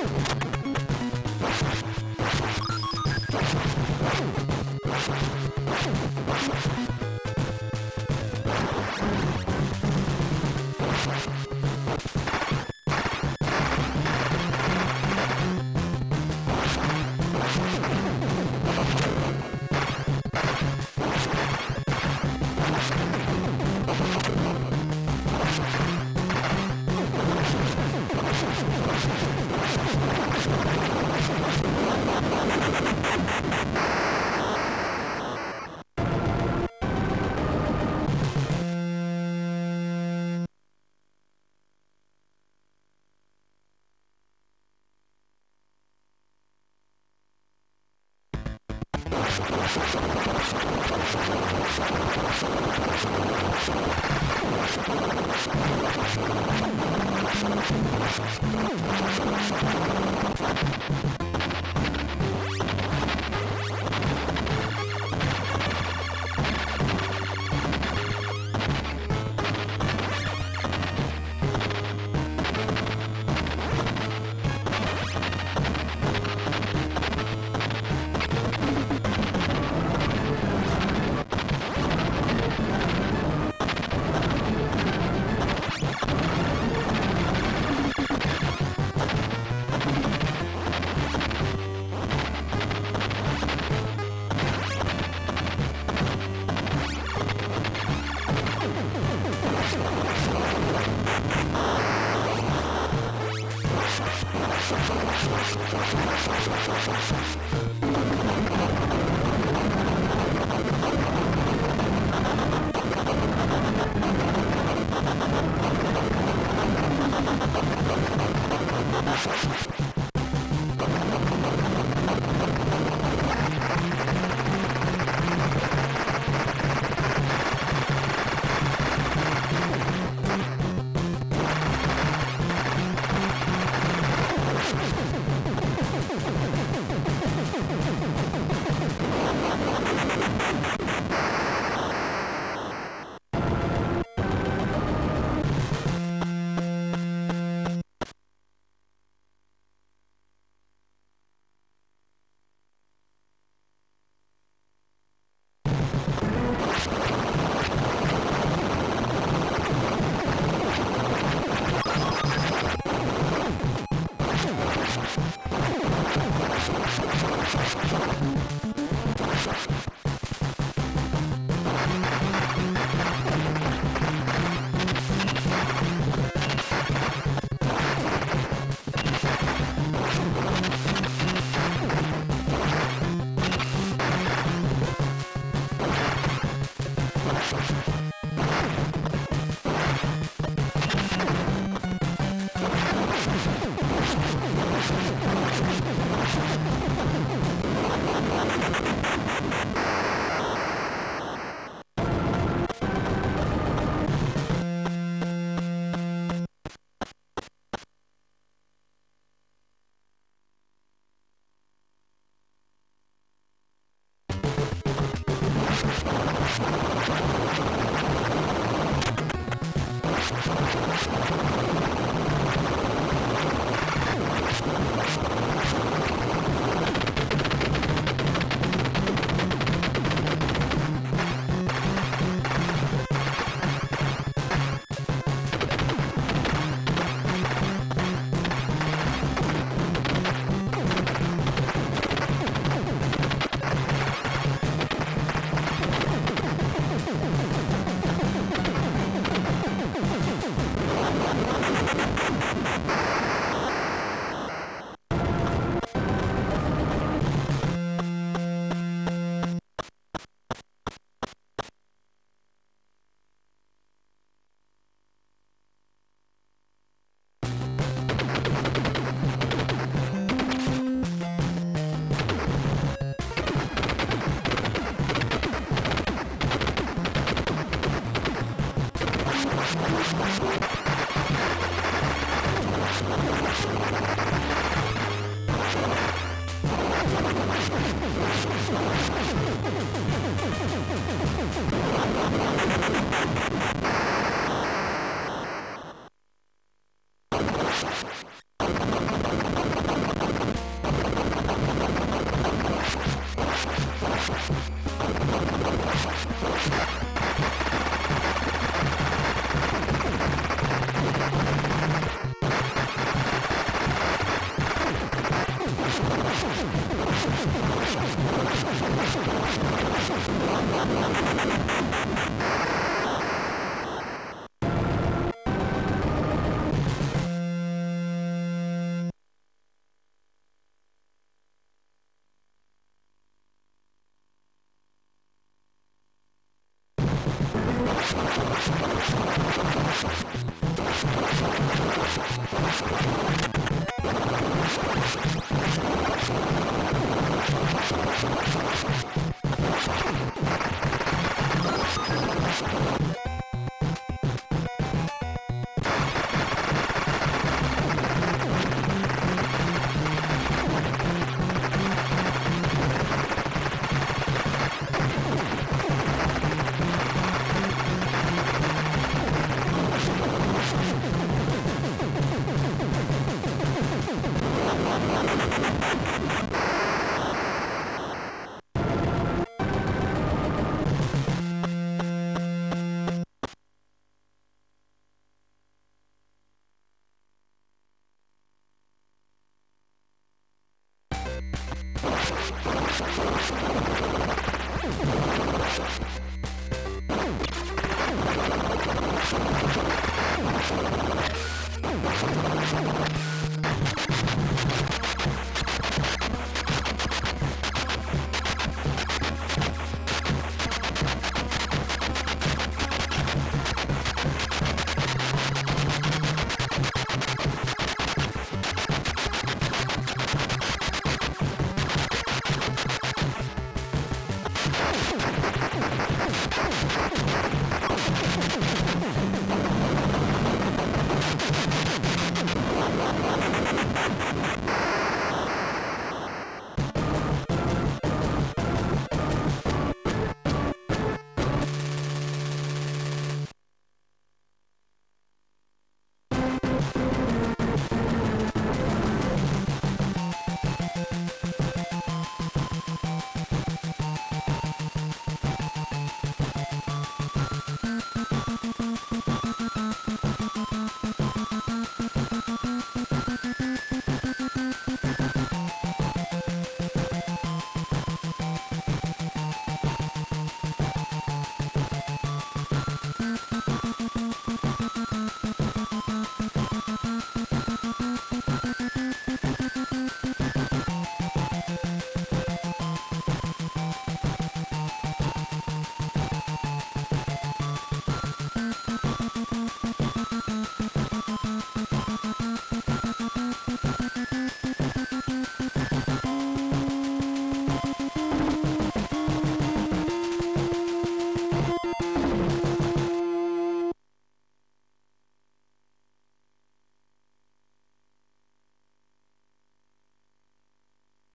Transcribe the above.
Come on. You you